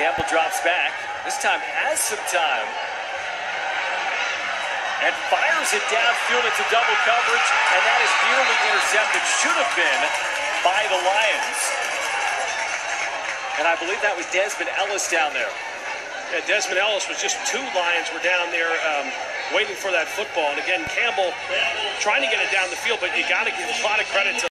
Campbell drops back. This time has some time. And fires it downfield into double coverage, and that is nearly intercepted. Should have been by the Lions. And I believe that was Dezman Ellis down there. Yeah, Dezman Ellis was just two Lions were down there um, waiting for that football. And again, Campbell trying to get it down the field, but you got to give a lot of credit to